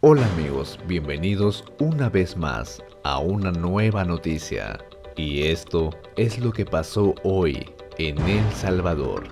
Hola amigos, bienvenidos una vez más a una nueva noticia. Y esto es lo que pasó hoy en El Salvador.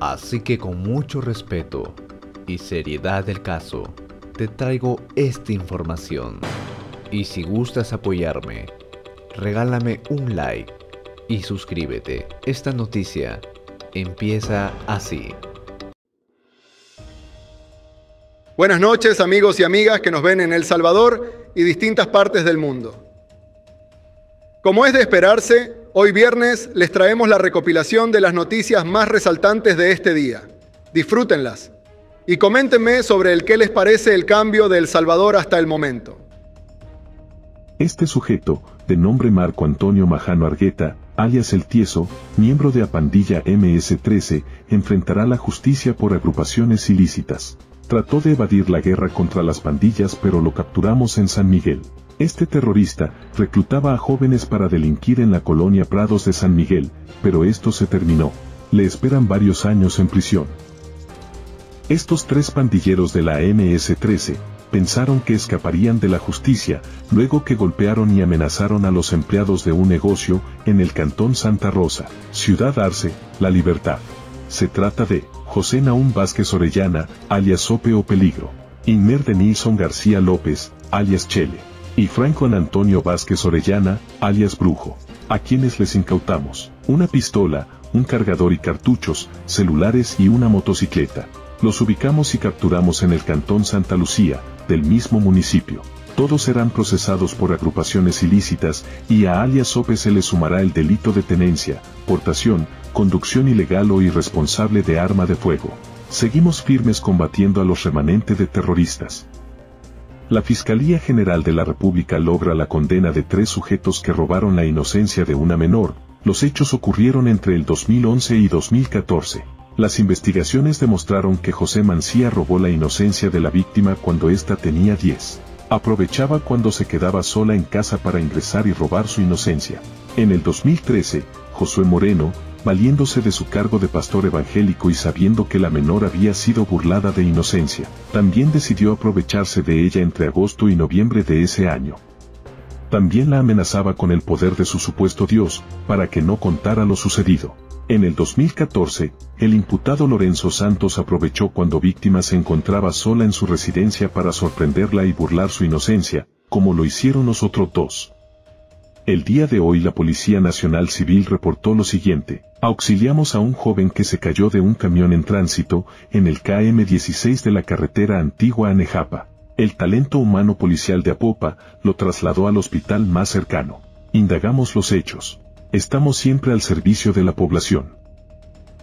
Así que con mucho respeto y seriedad del caso, te traigo esta información. Y si gustas apoyarme, regálame un like y suscríbete. Esta noticia empieza así. Buenas noches amigos y amigas que nos ven en El Salvador y distintas partes del mundo. Como es de esperarse, hoy viernes les traemos la recopilación de las noticias más resaltantes de este día. Disfrútenlas y coméntenme sobre el qué les parece el cambio de El Salvador hasta el momento. Este sujeto, de nombre Marco Antonio Majano Argueta, alias El Tieso, miembro de la pandilla MS-13, enfrentará la justicia por agrupaciones ilícitas. Trató de evadir la guerra contra las pandillas pero lo capturamos en San Miguel. Este terrorista reclutaba a jóvenes para delinquir en la colonia Prados de San Miguel, pero esto se terminó. Le esperan varios años en prisión. Estos tres pandilleros de la MS-13 pensaron que escaparían de la justicia, luego que golpearon y amenazaron a los empleados de un negocio en el cantón Santa Rosa, Ciudad Arce, La Libertad. Se trata de José Naún Vázquez Orellana, alias Sope o Peligro, Inmer Denilson García López, alias Chele, y Franklin Antonio Vázquez Orellana, alias Brujo, a quienes les incautamos una pistola, un cargador y cartuchos, celulares y una motocicleta. Los ubicamos y capturamos en el cantón Santa Lucía, del mismo municipio. Todos serán procesados por agrupaciones ilícitas y a alias Sope se le sumará el delito de tenencia, portación, conducción ilegal o irresponsable de arma de fuego. Seguimos firmes combatiendo a los remanentes de terroristas. La Fiscalía General de la República logra la condena de tres sujetos que robaron la inocencia de una menor. Los hechos ocurrieron entre el 2011 y 2014. Las investigaciones demostraron que José Mancía robó la inocencia de la víctima cuando ésta tenía 10. Aprovechaba cuando se quedaba sola en casa para ingresar y robar su inocencia. En el 2013, Josué Moreno, valiéndose de su cargo de pastor evangélico y sabiendo que la menor había sido burlada de inocencia, también decidió aprovecharse de ella entre agosto y noviembre de ese año. También la amenazaba con el poder de su supuesto Dios, para que no contara lo sucedido. En el 2014, el imputado Lorenzo Santos aprovechó cuando víctima se encontraba sola en su residencia para sorprenderla y burlar su inocencia, como lo hicieron los otros dos. El día de hoy la Policía Nacional Civil reportó lo siguiente. Auxiliamos a un joven que se cayó de un camión en tránsito en el KM16 de la carretera antigua a Nejapa. El talento humano policial de Apopa lo trasladó al hospital más cercano. Indagamos los hechos. Estamos siempre al servicio de la población.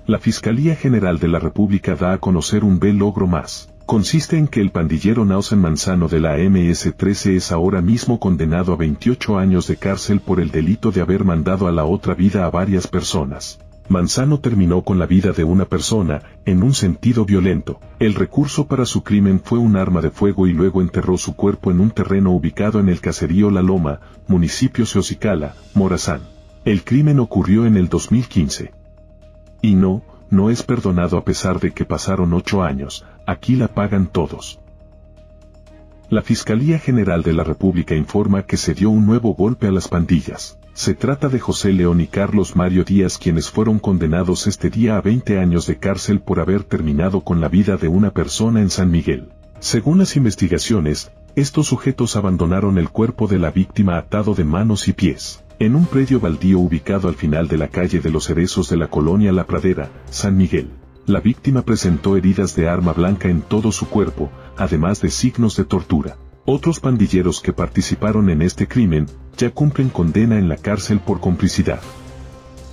La Fiscalía General de la República da a conocer un B logro más consiste en que el pandillero Nausen Manzano de la MS-13 es ahora mismo condenado a 28 años de cárcel por el delito de haber mandado a la otra vida a varias personas. Manzano terminó con la vida de una persona, en un sentido violento. El recurso para su crimen fue un arma de fuego y luego enterró su cuerpo en un terreno ubicado en el caserío La Loma, municipio Seosicala, Morazán. El crimen ocurrió en el 2015. Y no, no es perdonado a pesar de que pasaron ocho años, aquí la pagan todos. La Fiscalía General de la República informa que se dio un nuevo golpe a las pandillas. Se trata de José León y Carlos Mario Díaz quienes fueron condenados este día a 20 años de cárcel por haber terminado con la vida de una persona en San Miguel. Según las investigaciones, estos sujetos abandonaron el cuerpo de la víctima atado de manos y pies en un predio baldío ubicado al final de la calle de los cerezos de la colonia La Pradera, San Miguel. La víctima presentó heridas de arma blanca en todo su cuerpo, además de signos de tortura. Otros pandilleros que participaron en este crimen, ya cumplen condena en la cárcel por complicidad.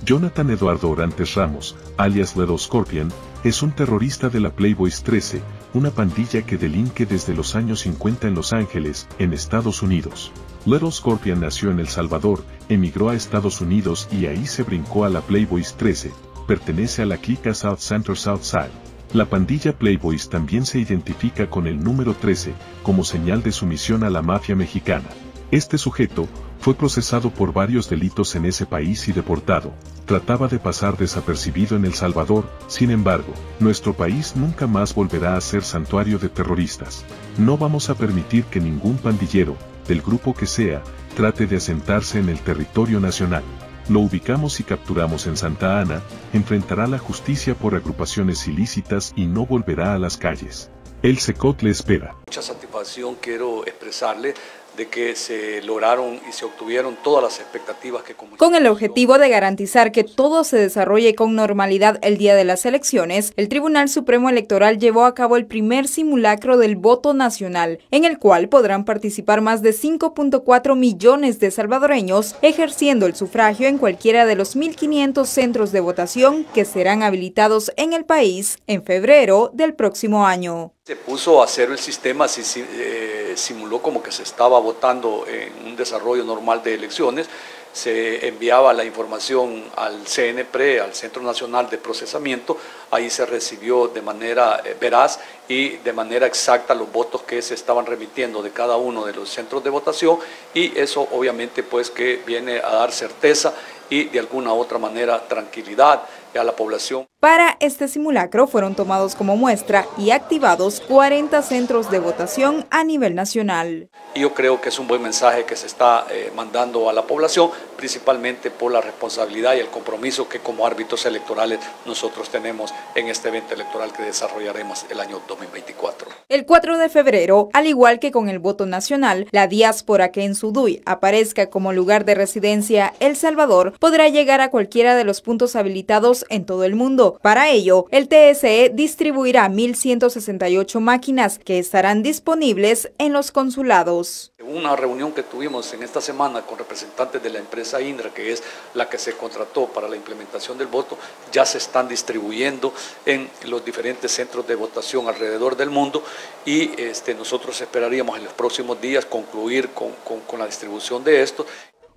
Jonathan Eduardo Orantes Ramos, alias Ledo Scorpion, es un terrorista de la Playboys 13, una pandilla que delinque desde los años 50 en Los Ángeles, en Estados Unidos. Little Scorpion nació en El Salvador, emigró a Estados Unidos y ahí se brincó a la Playboys 13, pertenece a la clica South Center Southside. La pandilla Playboys también se identifica con el número 13 como señal de sumisión a la mafia mexicana. Este sujeto fue procesado por varios delitos en ese país y deportado. Trataba de pasar desapercibido en El Salvador, sin embargo, nuestro país nunca más volverá a ser santuario de terroristas. No vamos a permitir que ningún pandillero, del grupo que sea, trate de asentarse en el territorio nacional. Lo ubicamos y capturamos en Santa Ana, enfrentará la justicia por agrupaciones ilícitas y no volverá a las calles. El SECOT le espera. Mucha satisfacción quiero expresarle de que se lograron y se obtuvieron todas las expectativas que Con el objetivo de garantizar que todo se desarrolle con normalidad el día de las elecciones, el Tribunal Supremo Electoral llevó a cabo el primer simulacro del voto nacional, en el cual podrán participar más de 5.4 millones de salvadoreños ejerciendo el sufragio en cualquiera de los 1.500 centros de votación que serán habilitados en el país en febrero del próximo año. Se puso a cero el sistema, eh, simuló como que se estaba votando en un desarrollo normal de elecciones, se enviaba la información al CNPRE, al Centro Nacional de Procesamiento, ahí se recibió de manera eh, veraz y de manera exacta los votos que se estaban remitiendo de cada uno de los centros de votación y eso obviamente pues que viene a dar certeza y de alguna otra manera tranquilidad a la población. Para este simulacro fueron tomados como muestra y activados 40 centros de votación a nivel nacional. Yo creo que es un buen mensaje que se está eh, mandando a la población, principalmente por la responsabilidad y el compromiso que como árbitros electorales nosotros tenemos en este evento electoral que desarrollaremos el año 2024. El 4 de febrero, al igual que con el voto nacional, la diáspora que en Suduy aparezca como lugar de residencia El Salvador podrá llegar a cualquiera de los puntos habilitados en todo el mundo. Para ello, el TSE distribuirá 1.168 máquinas que estarán disponibles en los consulados. Una reunión que tuvimos en esta semana con representantes de la empresa Indra, que es la que se contrató para la implementación del voto, ya se están distribuyendo en los diferentes centros de votación alrededor del mundo y este, nosotros esperaríamos en los próximos días concluir con, con la distribución de esto.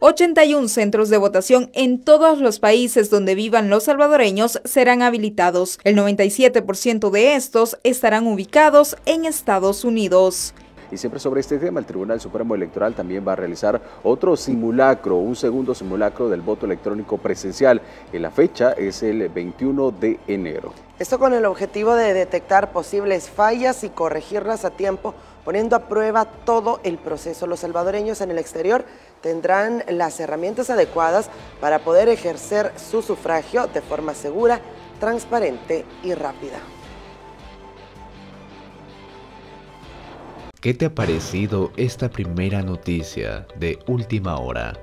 81 centros de votación en todos los países donde vivan los salvadoreños serán habilitados. El 97% de estos estarán ubicados en Estados Unidos. Y siempre sobre este tema, el Tribunal Supremo Electoral también va a realizar otro simulacro, un segundo simulacro del voto electrónico presencial. Y la fecha es el 21 de enero. Esto con el objetivo de detectar posibles fallas y corregirlas a tiempo, poniendo a prueba todo el proceso. Los salvadoreños en el exterior tendrán las herramientas adecuadas para poder ejercer su sufragio de forma segura, transparente y rápida. ¿Qué te ha parecido esta primera noticia de última hora?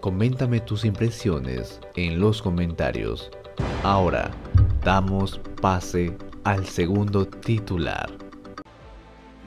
Coméntame tus impresiones en los comentarios. Ahora, damos pase al segundo titular.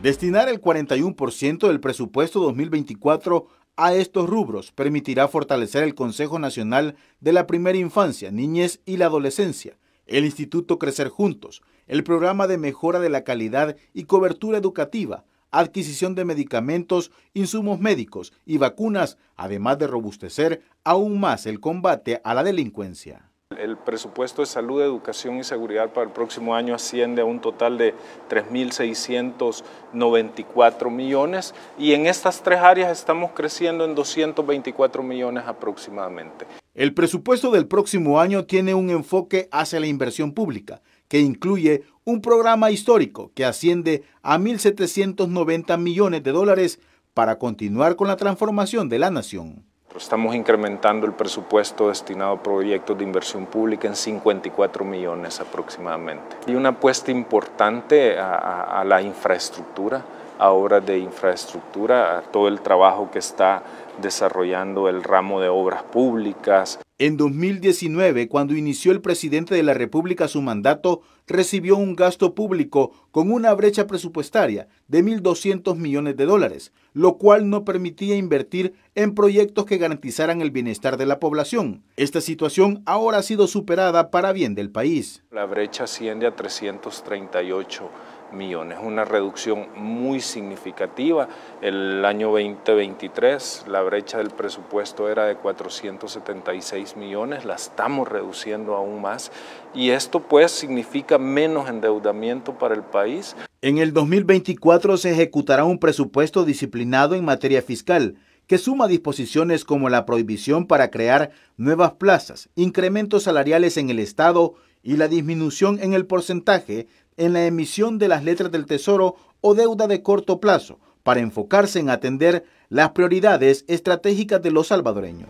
Destinar el 41% del presupuesto 2024 a estos rubros permitirá fortalecer el Consejo Nacional de la Primera Infancia, Niñez y la Adolescencia, el Instituto Crecer Juntos, el Programa de Mejora de la Calidad y Cobertura Educativa, adquisición de medicamentos, insumos médicos y vacunas, además de robustecer aún más el combate a la delincuencia. El presupuesto de salud, educación y seguridad para el próximo año asciende a un total de 3.694 millones y en estas tres áreas estamos creciendo en 224 millones aproximadamente. El presupuesto del próximo año tiene un enfoque hacia la inversión pública, que incluye un programa histórico que asciende a 1.790 millones de dólares para continuar con la transformación de la nación. Estamos incrementando el presupuesto destinado a proyectos de inversión pública en 54 millones aproximadamente. Hay una apuesta importante a, a la infraestructura, a obras de infraestructura, a todo el trabajo que está desarrollando el ramo de obras públicas. En 2019, cuando inició el presidente de la República su mandato, recibió un gasto público con una brecha presupuestaria de 1.200 millones de dólares, lo cual no permitía invertir en proyectos que garantizaran el bienestar de la población. Esta situación ahora ha sido superada para bien del país. La brecha asciende a 338 millones, una reducción muy significativa. El año 2023 la brecha del presupuesto era de 476 millones, la estamos reduciendo aún más y esto pues significa menos endeudamiento para el país. En el 2024 se ejecutará un presupuesto disciplinado en materia fiscal que suma disposiciones como la prohibición para crear nuevas plazas, incrementos salariales en el Estado y la disminución en el porcentaje en la emisión de las letras del Tesoro o deuda de corto plazo, para enfocarse en atender las prioridades estratégicas de los salvadoreños.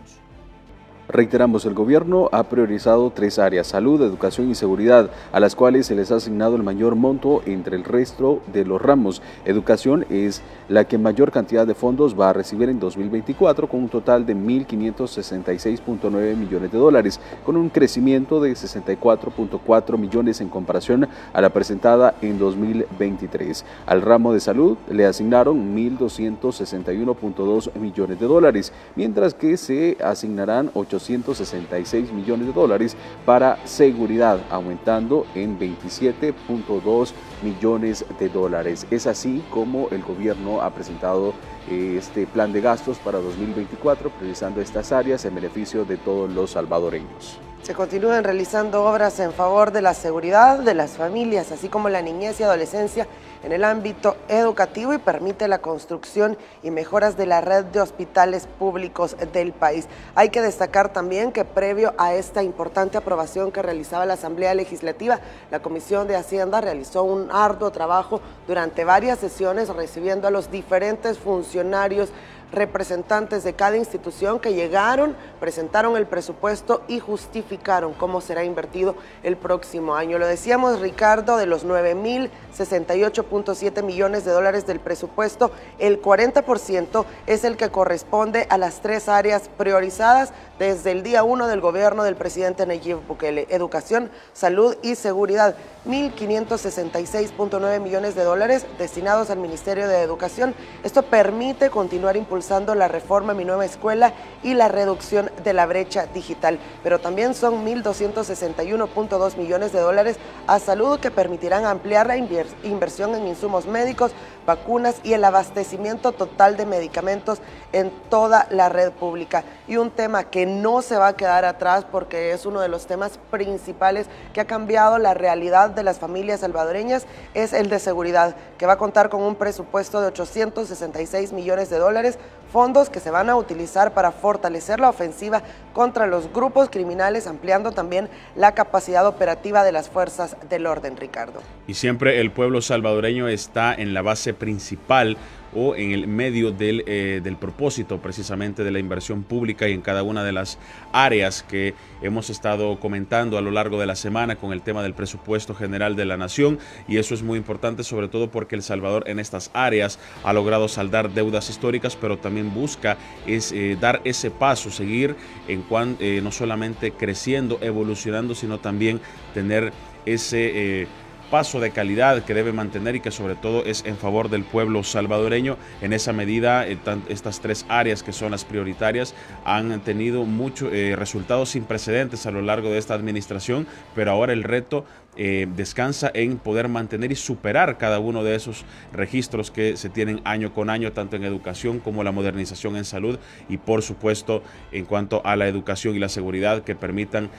Reiteramos, el gobierno ha priorizado tres áreas, salud, educación y seguridad, a las cuales se les ha asignado el mayor monto entre el resto de los ramos. Educación es la que mayor cantidad de fondos va a recibir en 2024 con un total de 1.566.9 millones de dólares, con un crecimiento de 64.4 millones en comparación a la presentada en 2023. Al ramo de salud le asignaron 1.261.2 millones de dólares, mientras que se asignarán 800 266 millones de dólares para seguridad, aumentando en 27.2 millones de dólares. Es así como el gobierno ha presentado eh, este plan de gastos para 2024, priorizando estas áreas en beneficio de todos los salvadoreños. Se continúan realizando obras en favor de la seguridad de las familias, así como la niñez y adolescencia en el ámbito educativo y permite la construcción y mejoras de la red de hospitales públicos del país. Hay que destacar también que previo a esta importante aprobación que realizaba la Asamblea Legislativa, la Comisión de Hacienda realizó un arduo trabajo durante varias sesiones recibiendo a los diferentes funcionarios representantes de cada institución que llegaron, presentaron el presupuesto y justificaron cómo será invertido el próximo año. Lo decíamos, Ricardo, de los 9.068.7 millones de dólares del presupuesto, el 40% es el que corresponde a las tres áreas priorizadas desde el día 1 del gobierno del presidente Nayib Bukele, educación, salud y seguridad. 1.566.9 millones de dólares destinados al Ministerio de Educación. Esto permite continuar impulsando la reforma Mi Nueva Escuela y la reducción de la brecha digital. Pero también son 1.261.2 millones de dólares a salud que permitirán ampliar la inversión en insumos médicos, vacunas y el abastecimiento total de medicamentos en toda la red pública. Y un tema que no se va a quedar atrás porque es uno de los temas principales que ha cambiado la realidad de las familias salvadoreñas es el de seguridad, que va a contar con un presupuesto de 866 millones de dólares, fondos que se van a utilizar para fortalecer la ofensiva contra los grupos criminales, ampliando también la capacidad operativa de las fuerzas del orden, Ricardo. Y siempre el pueblo salvadoreño está en la base principal o en el medio del, eh, del, propósito precisamente de la inversión pública y en cada una de las áreas que hemos estado comentando a lo largo de la semana con el tema del presupuesto general de la nación. Y eso es muy importante sobre todo porque El Salvador en estas áreas ha logrado saldar deudas históricas pero también busca es, eh, dar ese paso, seguir en cuan, eh, no solamente creciendo, evolucionando sino también tener ese paso de calidad que debe mantener y que sobre todo es en favor del pueblo salvadoreño. En esa medida, eh, estas tres áreas que son las prioritarias han tenido muchos eh, resultados sin precedentes a lo largo de esta administración, pero ahora el reto eh, descansa en poder mantener y superar cada uno de esos registros que se tienen año con año, tanto en educación como la modernización en salud y por supuesto en cuanto a la educación y la seguridad que permitan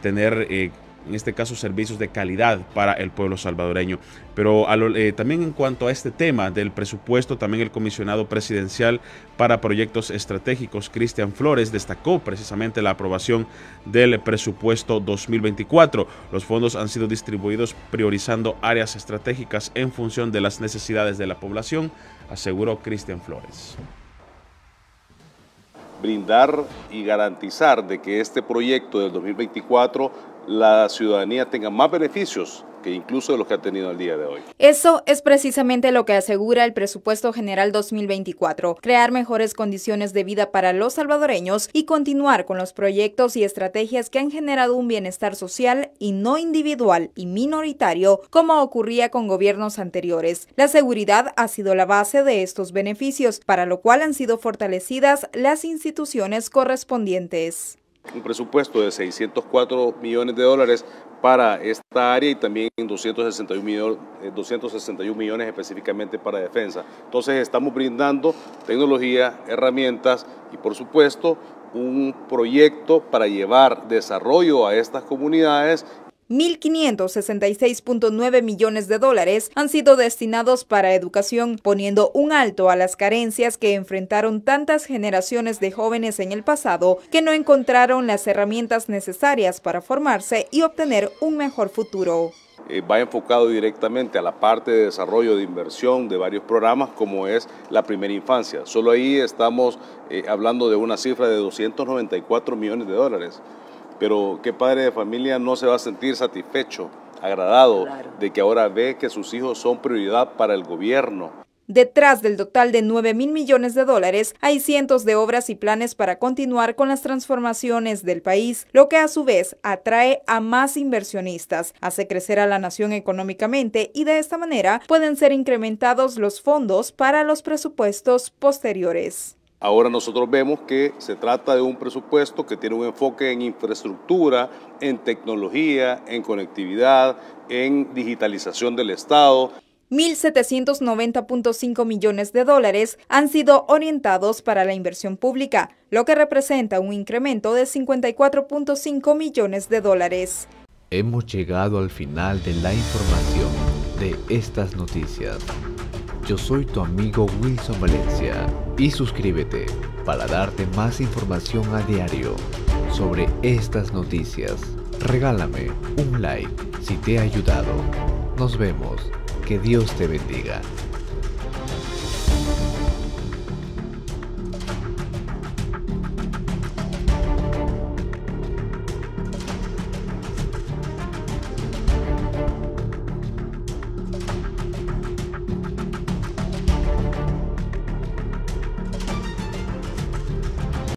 tener en este caso servicios de calidad para el pueblo salvadoreño. Pero eh, también en cuanto a este tema del presupuesto, también el comisionado presidencial para proyectos estratégicos, Cristian Flores, destacó precisamente la aprobación del presupuesto 2024. Los fondos han sido distribuidos priorizando áreas estratégicas en función de las necesidades de la población, aseguró Cristian Flores brindar y garantizar de que este proyecto del 2024 la ciudadanía tenga más beneficios incluso de los que ha tenido el día de hoy. Eso es precisamente lo que asegura el presupuesto general 2024, crear mejores condiciones de vida para los salvadoreños y continuar con los proyectos y estrategias que han generado un bienestar social y no individual y minoritario como ocurría con gobiernos anteriores. La seguridad ha sido la base de estos beneficios, para lo cual han sido fortalecidas las instituciones correspondientes un presupuesto de 604 millones de dólares para esta área y también 261 millones, 261 millones específicamente para defensa. Entonces estamos brindando tecnología, herramientas y por supuesto un proyecto para llevar desarrollo a estas comunidades 1.566.9 millones de dólares han sido destinados para educación, poniendo un alto a las carencias que enfrentaron tantas generaciones de jóvenes en el pasado que no encontraron las herramientas necesarias para formarse y obtener un mejor futuro. Eh, va enfocado directamente a la parte de desarrollo de inversión de varios programas como es la primera infancia. Solo ahí estamos eh, hablando de una cifra de 294 millones de dólares. Pero qué padre de familia no se va a sentir satisfecho, agradado de que ahora ve que sus hijos son prioridad para el gobierno. Detrás del total de 9 mil millones de dólares hay cientos de obras y planes para continuar con las transformaciones del país, lo que a su vez atrae a más inversionistas, hace crecer a la nación económicamente y de esta manera pueden ser incrementados los fondos para los presupuestos posteriores. Ahora nosotros vemos que se trata de un presupuesto que tiene un enfoque en infraestructura, en tecnología, en conectividad, en digitalización del Estado. 1.790.5 millones de dólares han sido orientados para la inversión pública, lo que representa un incremento de 54.5 millones de dólares. Hemos llegado al final de la información de estas noticias. Yo soy tu amigo Wilson Valencia y suscríbete para darte más información a diario sobre estas noticias. Regálame un like si te ha ayudado. Nos vemos que Dios te bendiga.